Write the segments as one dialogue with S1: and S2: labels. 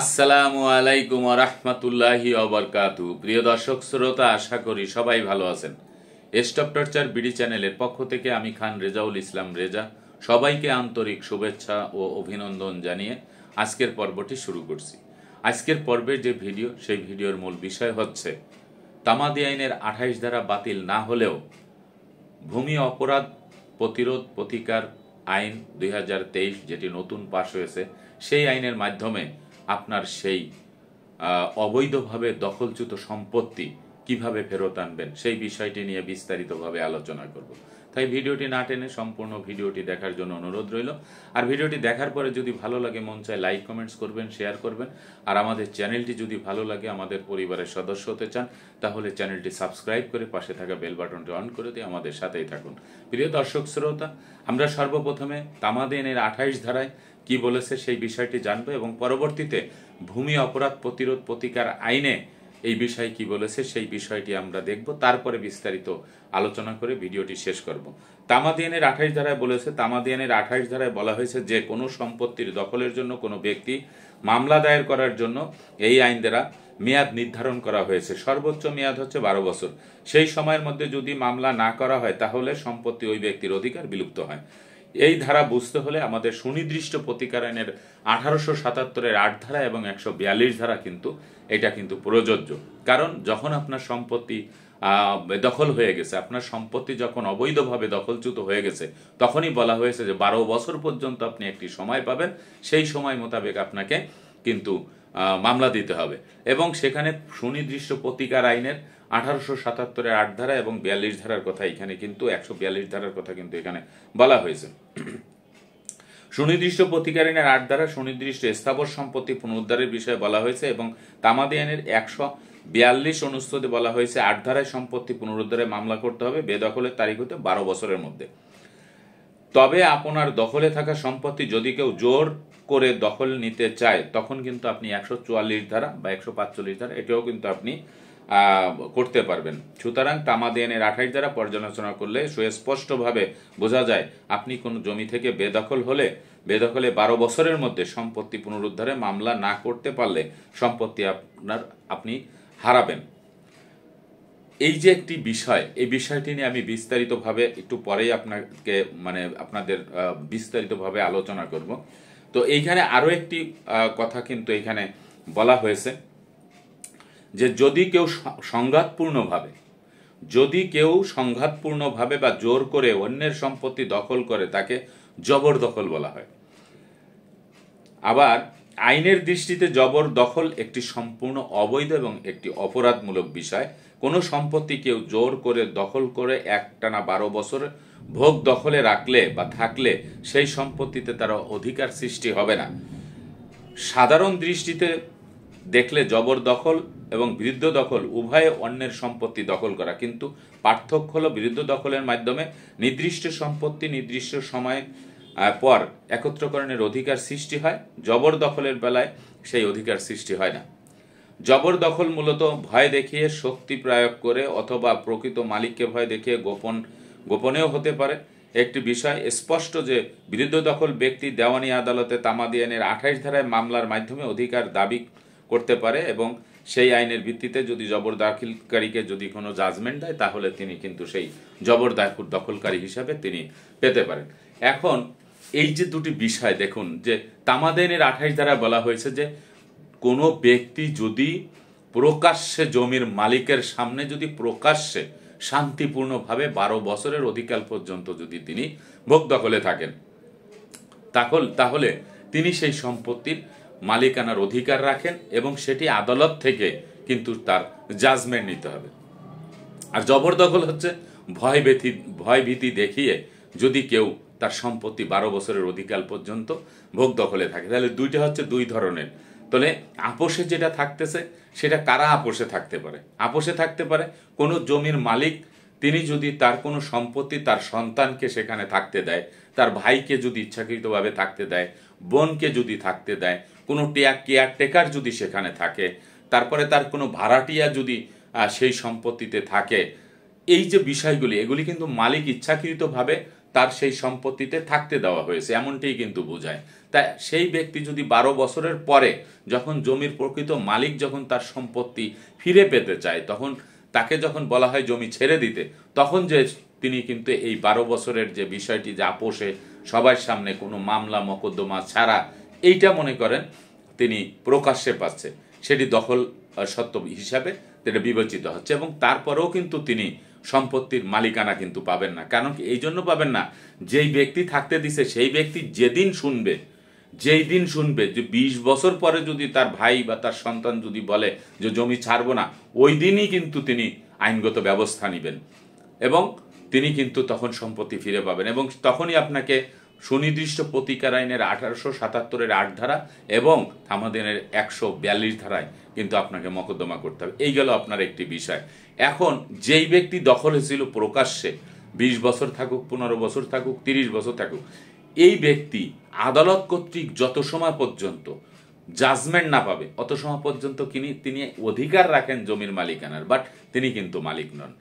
S1: আসসালামু আলাইকুম রহমতুল্লাহি অবরকাতু প্রিয় দর্শক, শ্রোতা, আশা করি সবাই ভালো আছেন। স্টপ টর্চার বিডি চ্যানেলের পক্ষ থেকে আমি খান রেজাউল ইসলাম রেজা সবাইকে আন্তরিক শুভেচ্ছা ও অভিনন্দন জানিয়ে আজকের পর্বটি শুরু করছি। আজকের পর্বের যে ভিডিও, সেই ভিডিওর মূল বিষয় হচ্ছে, তামাদি আইনের আঠাইশ ধারা বাতিল না হলেও ভূমি অপরাধ প্রতিরোধ প্রতিকার আইন দুই হাজার তেইশ যেটি নতুন পাশ হয়েছে, সেই আইনের মাধ্যমে আপনার সেই অবৈধভাবে দখলচ্যুত সম্পত্তি কীভাবে ফেরত আনবেন, সেই বিষয়টি নিয়ে বিস্তারিতভাবে আলোচনা করব। তাই ভিডিওটি না টেনে সম্পূর্ণ ভিডিওটি দেখার জন্য অনুরোধ রইল। আর ভিডিওটি দেখার পরে যদি ভালো লাগে, মন চায় লাইক, কমেন্টস করবেন, শেয়ার করবেন। আর আমাদের চ্যানেলটি যদি ভালো লাগে, আমাদের পরিবারের সদস্য হতে চান, তাহলে চ্যানেলটি সাবস্ক্রাইব করে পাশে থাকা বেল বাটনটি অন করে দিয়ে আমাদের সাথেই থাকুন। প্রিয় দর্শক, শ্রোতা, আমরা সর্বপ্রথমে তামাদেনের আঠাইশ ধারায় কি বলেছে সেই বিষয়টি জানব এবং পরবর্তীতে ভূমি অপরাধ প্রতিরোধ প্রতিকার আইনে এই বিষয় কি বলেছে সেই বিষয়টি আমরা দেখব। তারপরে বিস্তারিত আলোচনা করে ভিডিওটি শেষ করব। তামাদিয়ানের আঠাইশ ধারায় বলেছে, তামাদিয়ানের আঠাইশ ধারায় বলা হয়েছে যে কোনো সম্পত্তির দখলের জন্য কোনো ব্যক্তি মামলা দায়ের করার জন্য এই আইন দ্বারা মেয়াদ নির্ধারণ করা হয়েছে। সর্বোচ্চ মেয়াদ হচ্ছে বারো বছর। সেই সময়ের মধ্যে যদি মামলা না করা হয়, তাহলে সম্পত্তি ওই ব্যক্তির অধিকার বিলুপ্ত হয়। এই ধারা বুঝতে হলে আমাদের সুনির্দিষ্ট প্রতিকার আইনের আঠারোশো সাতাত্তরের আট ধারা এবং একশো বিয়াল্লিশ ধারা কিন্তু, এটা কিন্তু প্রযোজ্য। কারণ যখন আপনার সম্পত্তি দখল হয়ে গেছে, আপনার সম্পত্তি যখন অবৈধভাবে দখলচ্যুত হয়ে গেছে, তখনই বলা হয়েছে যে বারো বছর পর্যন্ত আপনি একটি সময় পাবেন, সেই সময় মোতাবেক আপনাকে কিন্তু মামলা দিতে হবে। এবং সেখানে সুনির্দিষ্ট প্রতিকার আইনের আঠারোশো সাতাত্তরের আট ধারা এবং বিয়াল্লিশ ধারার কথা এখানে কিন্তু, একশো বিয়াল্লিশ ধারার কথা কিন্তু এখানে বলা হয়েছে। সুনির্দিষ্ট প্রতিকার আইনের আট দ্বারা সুনির্দিষ্ট স্থাবর সম্পত্তি পুনরুদ্ধারের বিষয়ে বলা হয়েছে এবং তামাদি আইনের একশো বিয়াল্লিশ অনুচ্ছেদে বলা হয়েছে, আট ধারায় সম্পত্তি পুনরুদ্ধারে মামলা করতে হবে, বেদখলের তারিখ হতে বারো বছরের মধ্যে। তবে আপনার দখলে থাকা সম্পত্তি যদি কেউ জোর করে দখল নিতে চায়, তখন কিন্তু আপনি একশো চুয়াল্লিশ ধারা বা একশো পাঁচচল্লিশ ধারা, এটাও কিন্তু আপনি করতে পারবেন। সুতরাং তামাদিয়ানের আঠাইশ দ্বারা পর্যালোচনা করলে সুস্পষ্টভাবে বোঝা যায়, আপনি কোনো জমি থেকে বেদখল হলে, বেদখলে বারো বছরের মধ্যে সম্পত্তি পুনরুদ্ধারে মামলা না করতে পারলে সম্পত্তি আপনার, আপনি হারাবেন। এই যে একটি বিষয়, এই বিষয়টি নিয়ে আমি বিস্তারিতভাবে একটু পরেই আপনাকে মানে আপনাদের বিস্তারিতভাবে আলোচনা করব। তো এইখানে আরও একটি কথা কিন্তু এখানে বলা হয়েছে। যে যদি কেউ সংঘাতপূর্ণভাবে যদি কেউ সংঘাতপূর্ণভাবে বা জোর করে অন্যের সম্পত্তি দখল করে, তাকে জবরদখল বলা হয়। আবার আইনের দৃষ্টিতে জবরদখল একটি সম্পূর্ণ অবৈধ এবং একটি অপরাধমূলক বিষয়। কোনো সম্পত্তি কেউ জোর করে দখল করে একটানা বারো বছর ভোগ দখলে রাখলে বা থাকলে সেই সম্পত্তিতে তারা অধিকার সৃষ্টি হবে না। সাধারণ দৃষ্টিতে দেখলে জবরদখল এবং বিরুদ্ধ দখল, উভয়ে অন্যের সম্পত্তি দখল করা। কিন্তু পার্থক্য হলো বিরুদ্ধ দখলের মাধ্যমে নির্দিষ্ট সম্পত্তি নির্দিষ্ট সময় পর একত্রকরণের অধিকার সৃষ্টি হয়। জবর দখলের বেলায় সেই অধিকার সৃষ্টি হয় না। জবর দখল মূলত ভয় দেখিয়ে শক্তি প্রয়োগ করে অথবা প্রকৃত মালিককে ভয় দেখিয়ে গোপন, গোপনেও হতে পারে। একটি বিষয় স্পষ্ট যে বিরুদ্ধ দখল ব্যক্তি দেওয়ানি আদালতে তামাদিয়ানের আঠাইশ ধারায় মামলার মাধ্যমে অধিকার দাবি করতে পারে এবং সেই আইনের ভিত্তিতে যদি জবর দাখিলকারীকে যদি কোনো জাজমেন্ট দেয়, তাহলে তিনি কিন্তু সেই জবর দাখিল দখলকারী হিসাবে তিনি পেতে পারেন। এখন এই যে দুটি বিষয়, দেখুন, যে তামাদেনের আঠাইশ ধারা বলা হয়েছে যে কোনো ব্যক্তি যদি প্রকাশ্যে জমির মালিকের সামনে যদি প্রকাশ্যে শান্তিপূর্ণভাবে বারো বছরের অধিকার পর্যন্ত যদি তিনি ভোগ দখলে থাকেন তাহলে তিনি সেই সম্পত্তির মালিকানার অধিকার রাখেন এবং সেটি আদালত থেকে কিন্তু তার জাজমেন্ট নিতে হবে। আর জবরদখল হচ্ছে ভয় ভীতি ভয় ভীতি দেখিয়ে যদি কেউ তার সম্পত্তি বারো বছরের অধিকার পর্যন্ত ভোগ দখলে থাকে, তাহলে দুইটা হচ্ছে দুই ধরনের। তাহলে আপোষে যেটা থাকতেছে, সেটা কারা আপোষে থাকতে পারে? আপোষে থাকতে পারে কোনো জমির মালিক, তিনি যদি তার কোনো সম্পত্তি তার সন্তানকে সেখানে থাকতে দেয়, তার ভাইকে যদি ইচ্ছাকৃতভাবে থাকতে দেয়, বোনকে যদি থাকতে দেয় কোনো টেয়ার কেয়ারটেকার যদি সেখানে থাকে, তারপরে তার কোনো ভাড়াটিয়া যদি সেই সম্পত্তিতে থাকে, এই যে বিষয়গুলি, এগুলি কিন্তু মালিক ইচ্ছাকৃতভাবে তার সেই সম্পত্তিতে থাকতে দেওয়া হয়েছে, এমনটাই কিন্তু বোঝায়। তাই সেই ব্যক্তি যদি বারো বছরের পরে যখন জমির প্রকৃত মালিক যখন তার সম্পত্তি ফিরে পেতে চায়, তখন তাকে যখন বলা হয় জমি ছেড়ে দিতে, তখন যে তিনি কিন্তু এই বারো বছরের যে বিষয়টি যে আপোষে সবার সামনে কোনো মামলা, মকদ্দমা ছাড়া এইটা মনে করেন তিনি প্রকাশ্যে পাচ্ছে। সেটি দখল সত্য হিসাবে এটা বিবেচিত হচ্ছে এবং তারপরেও কিন্তু তিনি সম্পত্তির মালিকানা কিন্তু পাবেন না। কারণ কি এই জন্য পাবেন না? যেই ব্যক্তি থাকতে দিছে, সেই ব্যক্তি যেদিন শুনবে, যেই দিন শুনবে যে ২০ বছর পরে যদি তার ভাই বা তার সন্তান যদি বলে যে জমি ছাড়বো না, ওই দিনই কিন্তু তিনি আইনগত ব্যবস্থা নেবেন এবং তিনি কিন্তু তখন সম্পত্তি ফিরে পাবেন এবং তখনই আপনাকে সুনির্দিষ্ট প্রতিকার আইনের আঠারোশো সাতাত্তরের আট ধারা এবং থামাদিনের একশো বিয়াল্লিশ ধারায় কিন্তু আপনাকে মকদ্দমা করতে হবে। এই গেল আপনার একটি বিষয়। এখন যেই ব্যক্তি দখল হয়েছিল প্রকাশ্যে, বিশ বছর থাকুক, পনেরো বছর থাকুক, তিরিশ বছর থাকুক, এই ব্যক্তি আদালত কর্তৃক যত সময় পর্যন্ত জাজমেন্ট না পাবে, অত সময় পর্যন্ত তিনি তিনি অধিকার রাখেন জমির মালিকানার বাট তিনি কিন্তু মালিক নন।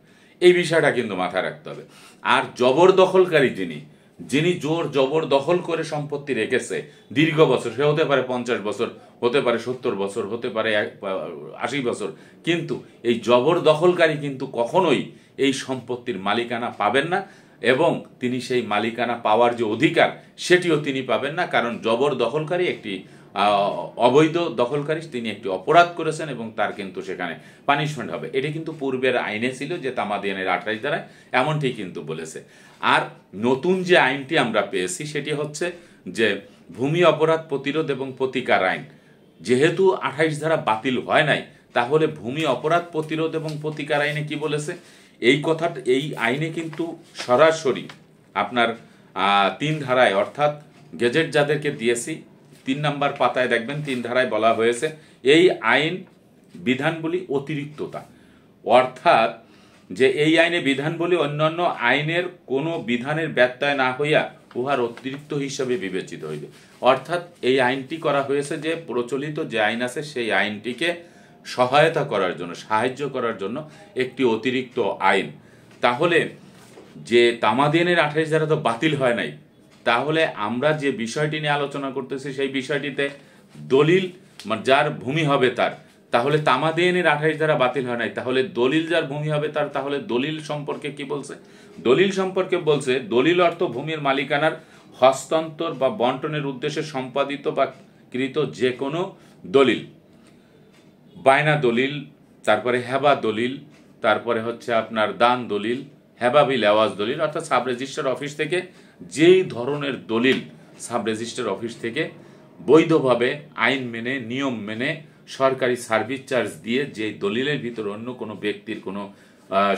S1: এই বিষয়টা কিন্তু মাথায় রাখতে হবে। আর জবরদখলকারী যিনি যিনি জোর জবর দখল করে সম্পত্তি রেখেছে, দীর্ঘ বছর, সে হতে পারে পঞ্চাশ বছর, হতে পারে সত্তর বছর, হতে পারে আশি বছর, কিন্তু এই জবর দখলকারী কিন্তু কখনোই এই সম্পত্তির মালিকানা পাবেন না এবং তিনি সেই মালিকানা পাওয়ার যে অধিকার, সেটিও তিনি পাবেন না, কারণ জবর দখলকারী একটি অবৈধ দখলকারী তিনি একটি অপরাধ করেছেন এবং তার কিন্তু সেখানে পানিশমেন্ট হবে। এটি কিন্তু পূর্বের আইনে ছিল যে তামাদিয়ানের আঠাশ দ্বারায় এমনটি কিন্তু বলেছে। আর নতুন যে আইনটি আমরা পেয়েছি, সেটি হচ্ছে যে ভূমি অপরাধ প্রতিরোধ এবং প্রতিকার আইন। যেহেতু আঠাইশ ধারা বাতিল হয় নাই, তাহলে ভূমি অপরাধ প্রতিরোধ এবং প্রতিকার আইনে কি বলেছে? এই কথা এই আইনে কিন্তু সরাসরি আপনার তিন ধারায়, অর্থাৎ গেজেট যাদেরকে দিয়েছি তিন নাম্বার পাতায় দেখবেন, তিন ধারায় বলা হয়েছে, এই আইন বিধানগুলি অতিরিক্ততা। অর্থাৎ যে এই আইনে বিধানবলী অন্যান্য আইনের কোনো বিধানের ব্যত্যয় না হইয়া উহার অতিরিক্ত হিসাবে বিবেচিত হইবে। অর্থাৎ এই আইনটি করা হয়েছে যে প্রচলিত যে আইন আছে, সেই আইনটিকে সহায়তা করার জন্য, সাহায্য করার জন্য একটি অতিরিক্ত আইন। তাহলে যে তামাদিনের আঠাইশ ধারা তো বাতিল হয় নাই তাহলে আমরা যে বিষয়টি নিয়ে আলোচনা করতেছি, সেই বিষয়টিতে দলিল যার ভূমি হবে তার, তাহলে তামাদিনের আঠাইশ ধারা বাতিল হয় নাই। তাহলে দলিল যার ভূমি হবে তার, তাহলে দলিল সম্পর্কে কি বলছে? দলিল সম্পর্কে বলছে, দলিল অর্থ ভূমির মালিকানার হস্তান্তর বা বন্টনের উদ্দেশ্যে সম্পাদিত বা কৃত যে কোনো দলিল। বায়না দলিল, তারপরে হেবা দলিল, তারপরে হচ্ছে আপনার দান দলিল হেবা বিল আওয়াজ দলিল, অর্থাৎ সাব রেজিস্টার অফিস থেকে যেই ধরনের দলিল সাব রেজিস্টার অফিস থেকে বৈধভাবে আইন মেনে, নিয়ম মেনে সরকারি সার্ভিস চার্জ দিয়ে যে দলিলের ভিতরে অন্য কোনো ব্যক্তির কোনো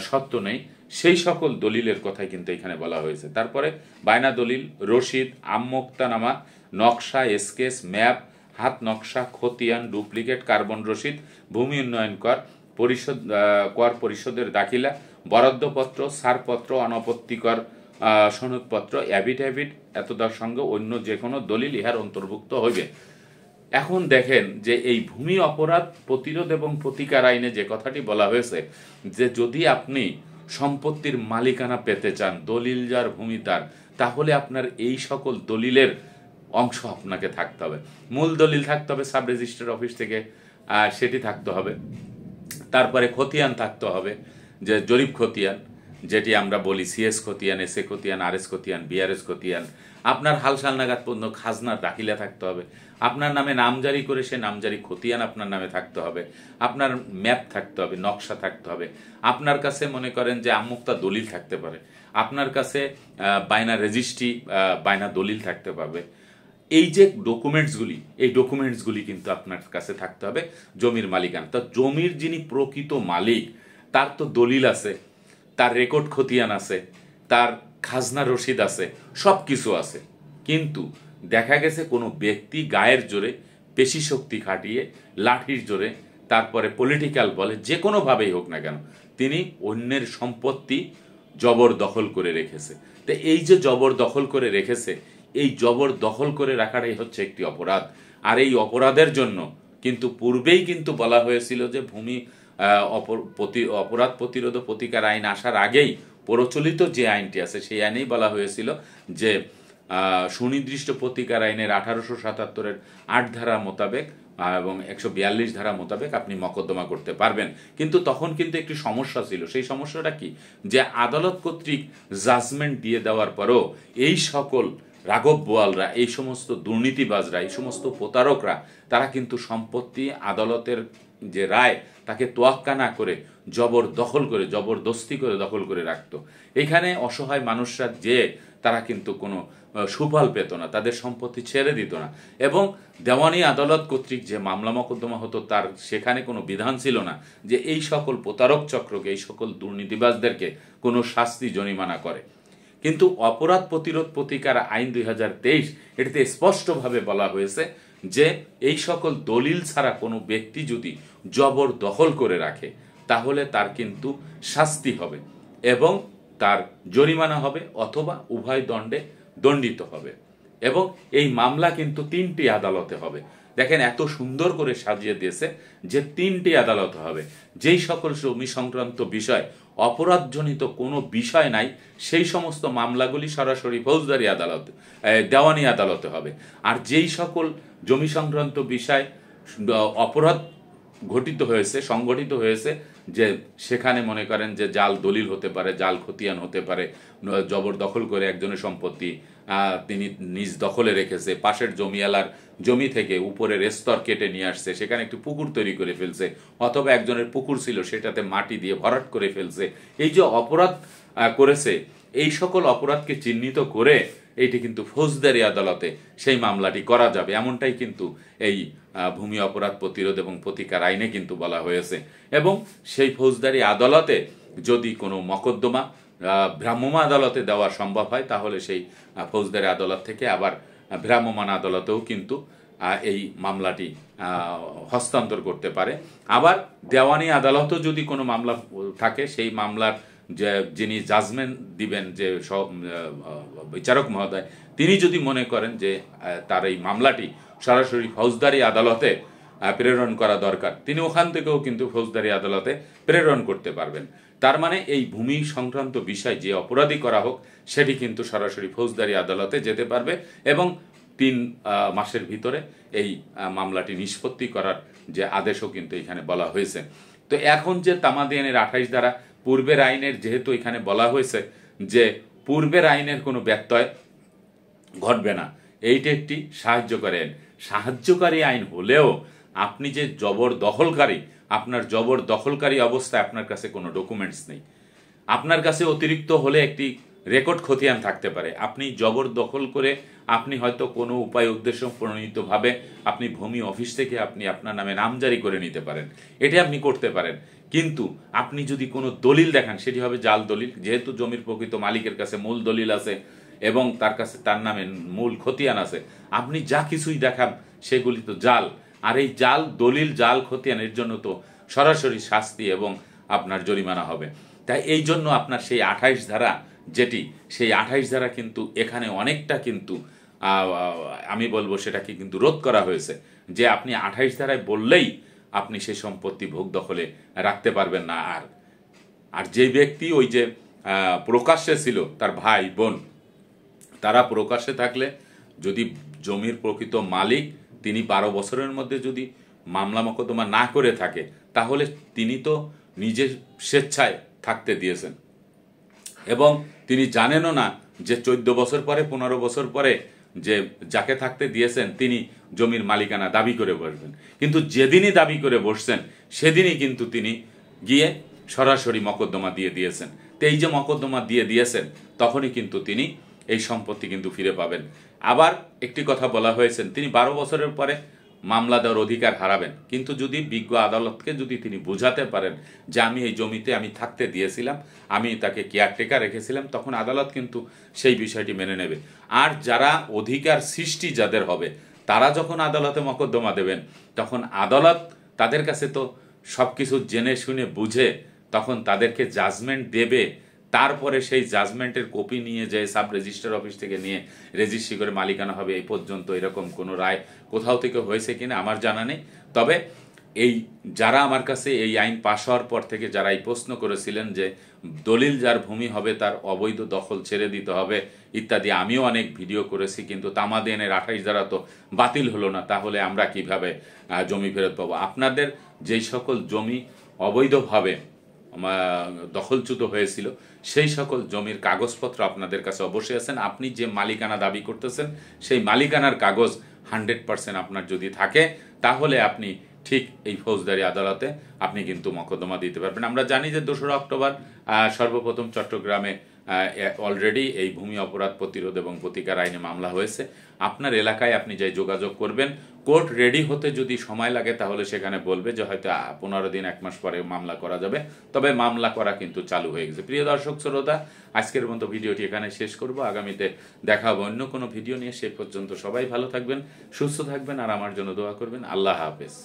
S1: সত্য নেই, সেই সকল দলিলের কথাই কিন্তু এখানে বলা হয়েছে। তারপরে বায়না দলিল, রশিদ আমোক্তানামা নকশা, এসকেস, ম্যাপ, হাত নকশা, খতিয়ান, ডুপ্লিকেট, কার্বন রসিদ ভূমি উন্নয়ন কর, পরিষদ কর পরিষদের দাখিলা বরাদ্দপত্র সারপত্র অনপত্তিকর সনদপত্র অ্যাভিডেভিট এতদার সঙ্গে অন্য যে কোনো দলিল ইহার অন্তর্ভুক্ত হইবে। এখন দেখেন যে এই ভূমি অপরাধ প্রতিরোধ এবং প্রতিকার আইনে যে কথাটি বলা হয়েছে, যে যদি আপনি সম্পত্তির মালিকানা পেতে চান, দলিল যার, ভূমি তার, তাহলে আপনার এই সকল দলিলের অংশ আপনাকে থাকতে হবে। মূল দলিল থাকতে হবে সাব রেজিস্টার অফিস থেকে সেটি থাকতে হবে। তারপরে খতিয়ান থাকতে হবে। যে জরিপ খতিয়ান, যেটি আমরা বলি সিএস খতিয়ান এস এ খতিয়ান আর এস খতিয়ান বিআরএস খতিয়ান, আপনার হালসাল নাগাদ পর্যন্ত খাজনার দাখিলা থাকতে হবে। আপনার নামে নামজারি করে সে নামজারি খতিয়ান আপনার নামে থাকতে হবে। আপনার ম্যাপ থাকতে হবে, নকশা থাকতে হবে। আপনার কাছে মনে করেন যে আমুক্তা দলিল থাকতে পারে। আপনার কাছে বায়না রেজিস্ট্রি বায়না দলিল থাকতে পারবে। এই যে ডকুমেন্টসগুলি, এই ডকুমেন্টসগুলি কিন্তু আপনার কাছে থাকতে হবে জমির মালিকানা। তা জমির যিনি প্রকৃত মালিক তার তো দলিল আছে, তার রেকর্ড খতিয়ান আছে, তার খাজনা রসিদ আছে সব কিছু আছে। কিন্তু দেখা গেছে কোনো ব্যক্তি গায়ের জোরে পেশি শক্তি খাটিয়ে, লাঠির জোরে তারপরে পলিটিক্যাল বলে, যে কোনোভাবেই হোক না কেন, তিনি অন্যের সম্পত্তি জবর দখল করে রেখেছে। তো এই যে জবর দখল করে রেখেছে, এই জবর দখল করে রাখাটাই হচ্ছে একটি অপরাধ। আর এই অপরাধের জন্য কিন্তু পূর্বেই কিন্তু বলা হয়েছিল যে ভূমি অপরাধ প্রতিরোধ প্রতিকার আইন আসার আগেই প্রচলিত যে আইনটি আছে, সেই আইনেই বলা হয়েছিল যে সুনির্দিষ্ট প্রতিকার আইনের আঠারোশো সাতাত্তরের আট ধারা মোতাবেক এবং একশো বিয়াল্লিশ ধারা মোতাবেক আপনি মকদ্দমা করতে পারবেন। কিন্তু তখন কিন্তু একটি সমস্যা ছিল। সেই সমস্যাটা কি? যে আদালত কর্তৃক জাজমেন্ট দিয়ে দেওয়ার পরও এই সকল রাঘব বোয়ালরা, এই সমস্ত দুর্নীতিবাজরা, এই সমস্ত প্রতারকরা, তারা কিন্তু সম্পত্তি আদালতের যে রায় তাকে তোয়াক্কা না করে জবর দখল করে, জবরদস্তি করে দখল করে রাখত। এখানে অসহায় মানুষরা যে, তারা কিন্তু কোনো সুফল পেত না, তাদের সম্পত্তি ছেড়ে দিত না। এবং দেওয়ানি আদালত কর্তৃক যে মামলা মকদ্দমা হতো, তার সেখানে কোনো বিধান ছিল না যে এই সকল প্রতারক চক্রকে, এই সকল দুর্নীতিবাজদেরকে কোনো শাস্তি জরিমানা করে। কিন্তু অপরাধ প্রতিরোধ প্রতিকার আইন দুই হাজার তেইশ, এটিতে স্পষ্টভাবে বলা হয়েছে যে এই সকল দলিল ছাড়া কোনো ব্যক্তি যদি জবর দখল করে রাখে, তাহলে তার কিন্তু শাস্তি হবে এবং তার জরিমানা হবে অথবা উভয় দণ্ডে দণ্ডিত হবে এবং এই মামলা কিন্তু তিনটি আদালতে হবে। দেখেন, এত সুন্দর করে সাজিয়ে দিয়েছে যে তিনটি আদালত হবে। যেই সকল জমি সংক্রান্ত বিষয় অপরাধজনিত কোনো বিষয় নাই, সেই সমস্ত মামলাগুলি সরাসরি ফৌজদারি আদালত দেওয়ানি আদালতে হবে। আর যেই সকল জমি সংক্রান্ত বিষয়, অপরাধ ঘটিত হয়েছে সংগঠিত হয়েছে যে সেখানে মনে করেন যে জাল দলিল হতে পারে, জাল খতিয়ান হতে পারে, জবরদখল করে একজনের সম্পত্তি তিনি নিজ দখলে রেখেছে, পাশের জমিয়ালার জমি থেকে উপরের স্তর কেটে নিয়ে আসছে, সেখানে একটি পুকুর তৈরি করে ফেলছে, অথবা একজনের পুকুর ছিল সেটাতে মাটি দিয়ে ভরাট করে ফেলছে। এই যে অপরাধ করেছে, এই সকল অপরাধকে চিহ্নিত করে, এইটি কিন্তু ফৌজদারি আদালতে সেই মামলাটি করা যাবে, এমনটাই কিন্তু এই ভূমি অপরাধ প্রতিরোধ এবং প্রতিকার আইনে কিন্তু বলা হয়েছে। এবং সেই ফৌজদারি আদালতে যদি কোনো মকদ্দমা ভ্রাম্যমাণ আদালতে দেওয়া সম্ভব হয়, তাহলে সেই ফৌজদারি আদালত থেকে আবার ভ্রাম্যমাণ আদালতেও কিন্তু এই মামলাটি হস্তান্তর করতে পারে। আবার দেওয়ানি আদালতও যদি কোনো মামলা থাকে, সেই মামলার যে, যিনি জাজমেন্ট দিবেন যে বিচারক মহোদয়, তিনি যদি মনে করেন যে তার এই মামলাটি সরাসরি ফৌজদারি আদালতে প্রেরণ করা দরকার। তিনি ওখান থেকেও কিন্তু ফৌজদারি আদালতে প্রেরণ করতে পারবেন। তার মানে এই ভূমি সংক্রান্ত বিষয় যে অপরাধী করা হোক, সেটি কিন্তু সরাসরি ফৌজদারি আদালতে যেতে পারবে এবং তিন মাসের ভিতরে এই মামলাটি নিষ্পত্তি করার যে আদেশও কিন্তু এখানে বলা হয়েছে। তো এখন যে তামাদিয়ানের আঠাইশ দ্বারা পূর্বের আইনের যেহেতু এখানে বলা হয়েছে যে পূর্বের আইনের কোনো ব্যত্যয় ঘটবে না, এইটি একটি সাহায্যকারী আইন। সাহায্যকারী আইন হলেও আপনি যে জবর দখলকারী আপনার জবর দখলকারী অবস্থায় আপনার কাছে কোনো ডকুমেন্টস নেই। আপনার কাছে অতিরিক্ত হলে একটি রেকর্ড খতিয়ান থাকতে পারে। আপনি জবর দখল করে আপনি হয়তো কোনো উপায়, উদ্দেশ্য প্রণীতভাবে আপনি ভূমি অফিস থেকে আপনি আপনার নামে নামজারি করে নিতে পারেন। এটি আপনি করতে পারেন। কিন্তু আপনি যদি কোনো দলিল দেখান, সেটি হবে জাল দলিল। যেহেতু জমির প্রকৃত মালিকের কাছে মূল দলিল আছে এবং তার কাছে তার নামে মূল খতিয়ান আছে। আপনি যা কিছুই দেখান, সেগুলি তো জাল। আর এই জাল, দলিল, জাল খতিয়ানের জন্য তো সরাসরি শাস্তি এবং আপনার জরিমানা হবে। তাই এই জন্য আপনার সেই আঠাইশ ধারা যেটি, সেই আঠাইশ ধারা কিন্তু এখানে অনেকটা কিন্তু আমি বলব সেটাকে কিন্তু রোধ করা হয়েছে। যে আপনি আঠাইশ ধারায় বললেই আপনি সেই সম্পত্তি ভোগ দখলে রাখতে পারবেন না। আর আর যে ব্যক্তি ওই যে প্রকাশ্যে ছিল, তার ভাই, বোন তারা প্রকাশ্যে থাকলে, যদি জমির প্রকৃত মালিক, তিনি বারো বছরের মধ্যে যদি মামলা মকদ্দমা না করে থাকে, তাহলে তিনি তো নিজের স্বেচ্ছায় থাকতে দিয়েছেন। এবং তিনি জানেনও না যে চোদ্দ বছর পরে, পনেরো বছর পরে যে যাকে থাকতে দিয়েছেন, তিনি জমির মালিকানা দাবি করে বসবেন। কিন্তু যেদিনই দাবি করে বসছেন, সেদিনই কিন্তু তিনি গিয়ে সরাসরি মকদ্দমা দিয়ে দিয়েছেন। তো এই যে মকদ্দমা দিয়ে দিয়েছেন, তখনই কিন্তু তিনি এই সম্পত্তি কিন্তু ফিরে পাবেন। আবার একটি কথা বলা হয়েছেন তিনি বারো বছরের পরে মামলা দেওয়ার অধিকার হারাবেন। কিন্তু যদি বিজ্ঞ আদালতকে যদি তিনি বুঝাতে পারেন যে আমি এই জমিতে আমি থাকতে দিয়েছিলাম, আমি তাকে কেয়ারটেকার রেখেছিলাম, তখন আদালত কিন্তু সেই বিষয়টি মেনে নেবে। আর যারা অধিকার সৃষ্টি যাদের হবে, তারা যখন আদালতে মকদ্দমা দেবেন, তখন আদালত তাদের কাছে তো সব কিছু জেনে শুনে বুঝে তখন তাদেরকে জাজমেন্ট দেবে তারপরে সেই জাজমেন্টের কপি নিয়ে যায় সাব রেজিস্টার অফিস থেকে নিয়ে রেজিস্ট্রি করে মালিকানা হবে, এই পর্যন্ত এরকম কোনো রায় কোথাও থেকে হয়েছে কিনা আমার জানা নেই। তবে এই যারা আমার কাছে এই আইন পাশ হওয়ার পর থেকে যারা এই প্রশ্ন করেছিলেন যে দলিল যার ভূমি হবে তার অবৈধ দখল ছেড়ে দিতে হবে ইত্যাদি, আমিও অনেক ভিডিও করেছি, কিন্তু তামাদেনের আঠাইশ দ্বারা তো বাতিল হলো না, তাহলে আমরা কীভাবে জমি ফেরত পাবো? আপনাদের যেই সকল জমি অবৈধভাবে দখলচ্যুত হয়েছিল। সেই সকল জমির কাগজপত্র আপনাদের কাছে অবশ্যই আছেন। আপনি যে মালিকানা দাবি করতেছেন, সেই মালিকানার কাগজ হান্ড্রেড পার্সেন্ট আপনার যদি থাকে, তাহলে আপনি ঠিক এই ফৌজদারি আদালতে আপনি কিন্তু মকদ্দমা দিতে পারবেন। আমরা জানি যে দোসরা অক্টোবর সর্বপ্রথম চট্টগ্রামে অলরেডি এই ভূমি অপরাধ প্রতিরোধ এবং প্রতিকার আইনে মামলা হয়েছে। আপনার এলাকায় আপনি যাই যোগাযোগ করবেন কোর্ট রেডি হতে যদি সময় লাগে, তাহলে সেখানে বলবে যে হয়তো পনেরো দিন, এক মাস পরে মামলা করা যাবে। তবে মামলা করা কিন্তু চালু হয়ে গেছে। প্রিয় দর্শক, শ্রোতা, আজকের মতো ভিডিওটি এখানে শেষ করব। আগামীতে দেখা হবে অন্য কোনো ভিডিও নিয়ে। সে পর্যন্ত সবাই ভালো থাকবেন, সুস্থ থাকবেন, আর আমার জন্য দোয়া করবেন। আল্লাহ হাফেজ।